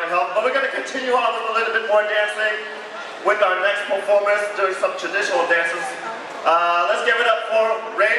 help, but we're going to continue on with a little bit more dancing with our next performance, doing some traditional dances. Uh, let's give it up for Village.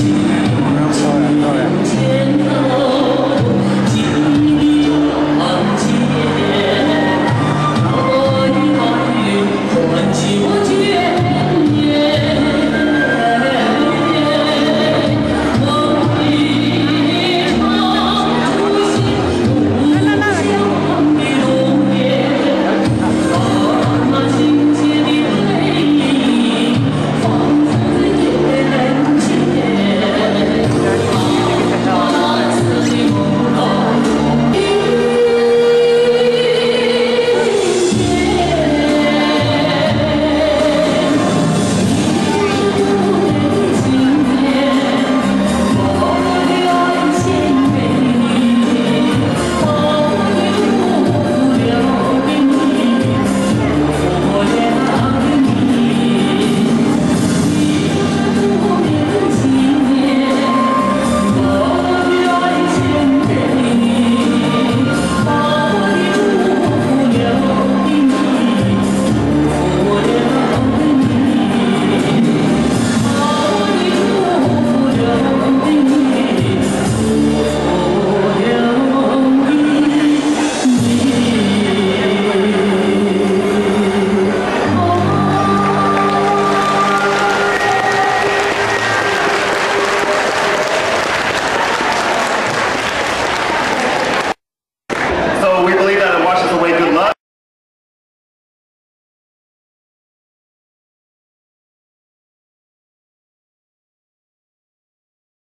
see.